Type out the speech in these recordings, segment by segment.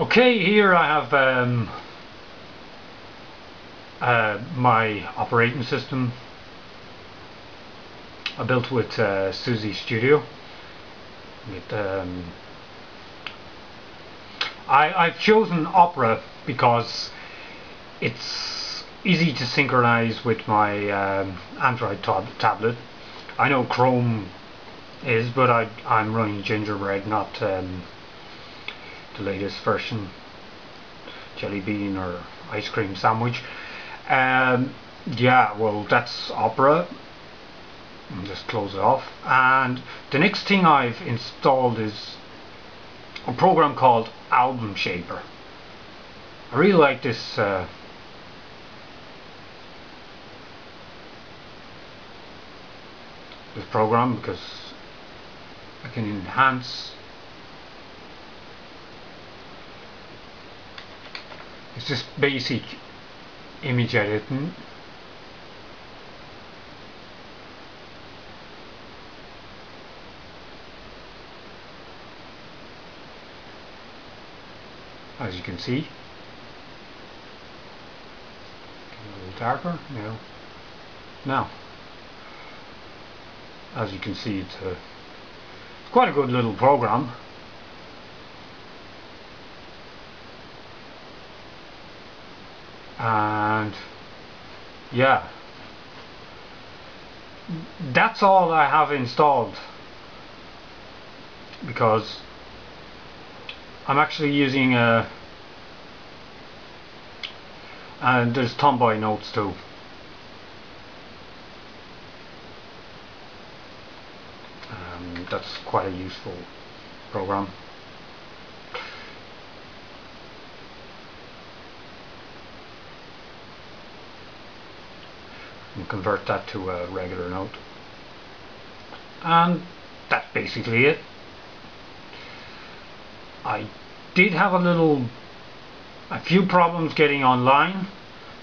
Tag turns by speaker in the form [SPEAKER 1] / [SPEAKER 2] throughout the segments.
[SPEAKER 1] Okay, here I have um, uh, my operating system I built with uh, SUSE Studio. With, um, I, I've chosen Opera because it's easy to synchronize with my um, Android tab tablet. I know Chrome is, but I, I'm running Gingerbread, not um, the latest version jelly bean or ice cream sandwich. Um, yeah well that's opera. And just close it off. And the next thing I've installed is a program called album shaper. I really like this uh, this program because I can enhance it's just basic image editing. As you can see. A little darker now. Now as you can see it's a quite a good little program and yeah. That's all I have installed. Because I'm actually using a and there's Tomboy notes too. Um, that's quite a useful program and convert that to a regular note. And that's basically it. I did have a little a few problems getting online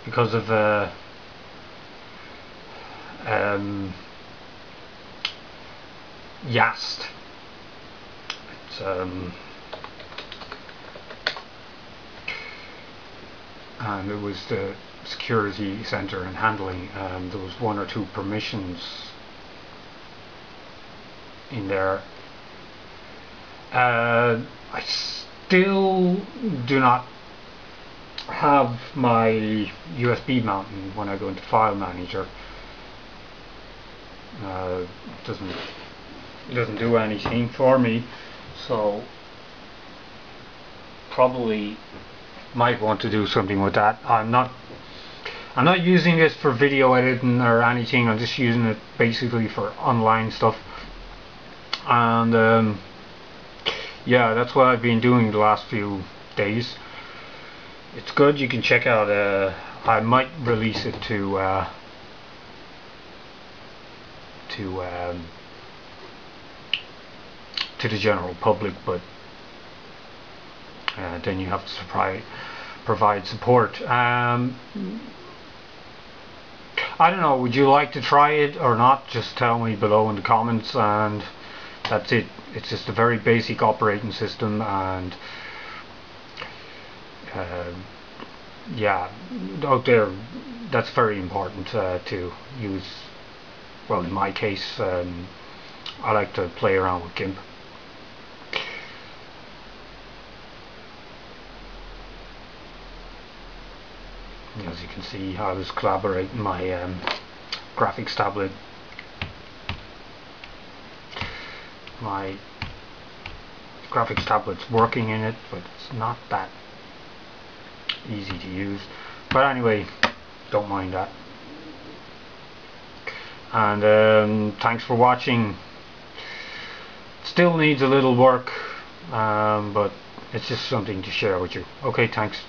[SPEAKER 1] because of uh, um, Yast. It's um, and it was the security center and handling um, there was one or two permissions in there. Uh, I still do not have my USB mounting when I go into file manager. Uh, doesn't it doesn't do anything for me. So probably might want to do something with that. I'm not I'm not using this for video editing or anything. I'm just using it basically for online stuff. And um, yeah that's what I've been doing the last few days. It's good. You can check out uh, I might release it to uh, to um, to the general public but then you have to provide support. Um, I don't know would you like to try it or not? Just tell me below in the comments and that's it. It's just a very basic operating system and uh, yeah out there that's very important uh, to use. Well in my case um, I like to play around with GIMP as you can see I was collaborating my um, graphics tablet. My graphics tablet's working in it but it's not that easy to use. But anyway don't mind that. And um, thanks for watching. Still needs a little work um, but it's just something to share with you. Okay thanks